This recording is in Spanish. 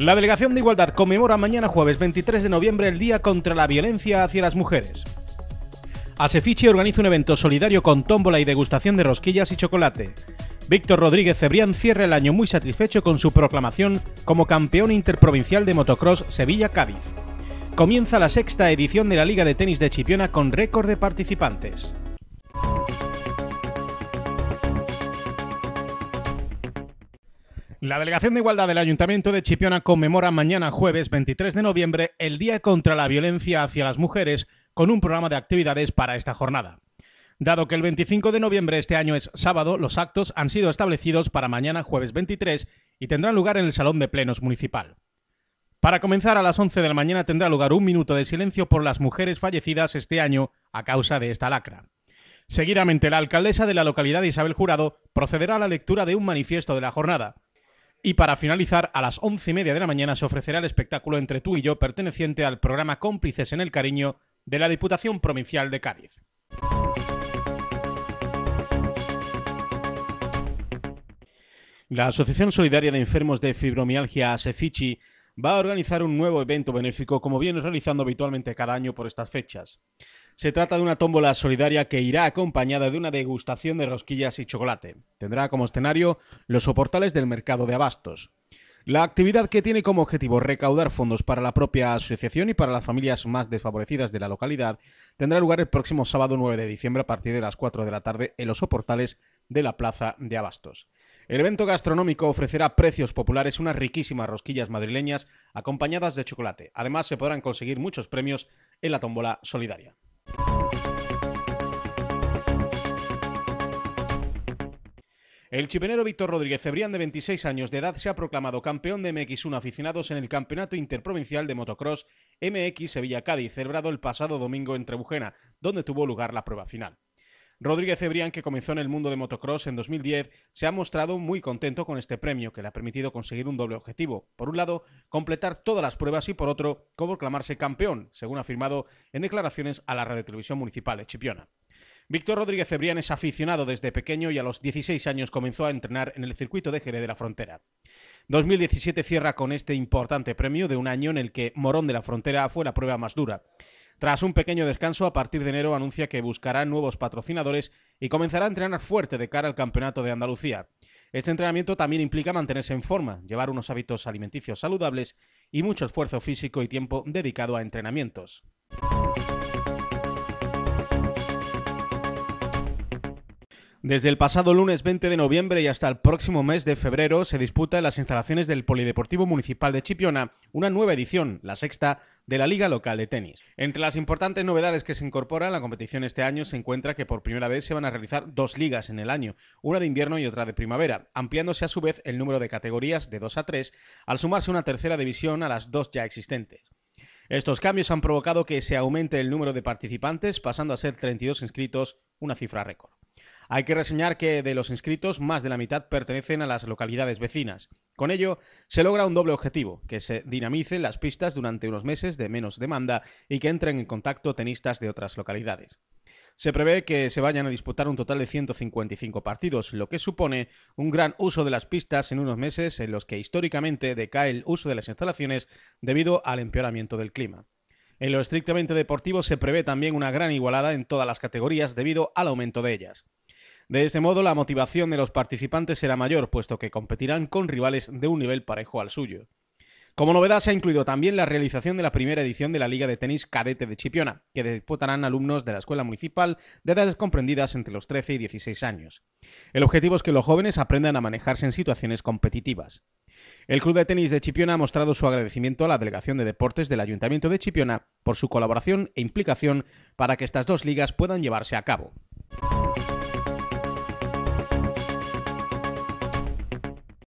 La Delegación de Igualdad conmemora mañana jueves 23 de noviembre el Día contra la Violencia hacia las Mujeres. Asefichi organiza un evento solidario con tómbola y degustación de rosquillas y chocolate. Víctor Rodríguez Cebrián cierra el año muy satisfecho con su proclamación como campeón interprovincial de motocross Sevilla-Cádiz. Comienza la sexta edición de la Liga de Tenis de Chipiona con récord de participantes. La Delegación de Igualdad del Ayuntamiento de Chipiona conmemora mañana jueves 23 de noviembre el Día contra la Violencia hacia las Mujeres con un programa de actividades para esta jornada. Dado que el 25 de noviembre este año es sábado, los actos han sido establecidos para mañana jueves 23 y tendrán lugar en el Salón de Plenos Municipal. Para comenzar a las 11 de la mañana tendrá lugar un minuto de silencio por las mujeres fallecidas este año a causa de esta lacra. Seguidamente, la alcaldesa de la localidad, Isabel Jurado, procederá a la lectura de un manifiesto de la jornada. Y para finalizar, a las once y media de la mañana se ofrecerá el espectáculo Entre tú y yo, perteneciente al programa Cómplices en el Cariño de la Diputación Provincial de Cádiz. La Asociación Solidaria de Enfermos de Fibromialgia Asefichi va a organizar un nuevo evento benéfico como viene realizando habitualmente cada año por estas fechas. Se trata de una tómbola solidaria que irá acompañada de una degustación de rosquillas y chocolate. Tendrá como escenario los soportales del mercado de abastos. La actividad que tiene como objetivo recaudar fondos para la propia asociación y para las familias más desfavorecidas de la localidad tendrá lugar el próximo sábado 9 de diciembre a partir de las 4 de la tarde en los soportales de la Plaza de Abastos. El evento gastronómico ofrecerá precios populares, unas riquísimas rosquillas madrileñas acompañadas de chocolate. Además, se podrán conseguir muchos premios en la tómbola solidaria. El chipenero Víctor Rodríguez Cebrián, de 26 años de edad, se ha proclamado campeón de MX1 aficionados en el Campeonato Interprovincial de Motocross MX Sevilla-Cádiz, celebrado el pasado domingo en Trebujena, donde tuvo lugar la prueba final. Rodríguez Cebrián, que comenzó en el mundo de motocross en 2010, se ha mostrado muy contento con este premio, que le ha permitido conseguir un doble objetivo. Por un lado, completar todas las pruebas y por otro, proclamarse campeón, según ha afirmado en declaraciones a la Radio Televisión Municipal de Chipiona. Víctor Rodríguez Cebrián es aficionado desde pequeño y a los 16 años comenzó a entrenar en el circuito de Jerez de la Frontera. 2017 cierra con este importante premio de un año en el que Morón de la Frontera fue la prueba más dura. Tras un pequeño descanso, a partir de enero anuncia que buscará nuevos patrocinadores y comenzará a entrenar fuerte de cara al Campeonato de Andalucía. Este entrenamiento también implica mantenerse en forma, llevar unos hábitos alimenticios saludables y mucho esfuerzo físico y tiempo dedicado a entrenamientos. Desde el pasado lunes 20 de noviembre y hasta el próximo mes de febrero se disputa en las instalaciones del Polideportivo Municipal de Chipiona una nueva edición, la sexta, de la Liga Local de Tenis. Entre las importantes novedades que se incorporan a la competición este año se encuentra que por primera vez se van a realizar dos ligas en el año, una de invierno y otra de primavera, ampliándose a su vez el número de categorías de 2 a 3 al sumarse una tercera división a las dos ya existentes. Estos cambios han provocado que se aumente el número de participantes, pasando a ser 32 inscritos, una cifra récord. Hay que reseñar que de los inscritos, más de la mitad pertenecen a las localidades vecinas. Con ello, se logra un doble objetivo, que se dinamicen las pistas durante unos meses de menos demanda y que entren en contacto tenistas de otras localidades. Se prevé que se vayan a disputar un total de 155 partidos, lo que supone un gran uso de las pistas en unos meses en los que históricamente decae el uso de las instalaciones debido al empeoramiento del clima. En lo estrictamente deportivo se prevé también una gran igualada en todas las categorías debido al aumento de ellas. De este modo, la motivación de los participantes será mayor, puesto que competirán con rivales de un nivel parejo al suyo. Como novedad se ha incluido también la realización de la primera edición de la Liga de Tenis Cadete de Chipiona, que disputarán alumnos de la Escuela Municipal de edades comprendidas entre los 13 y 16 años. El objetivo es que los jóvenes aprendan a manejarse en situaciones competitivas. El Club de Tenis de Chipiona ha mostrado su agradecimiento a la Delegación de Deportes del Ayuntamiento de Chipiona por su colaboración e implicación para que estas dos ligas puedan llevarse a cabo.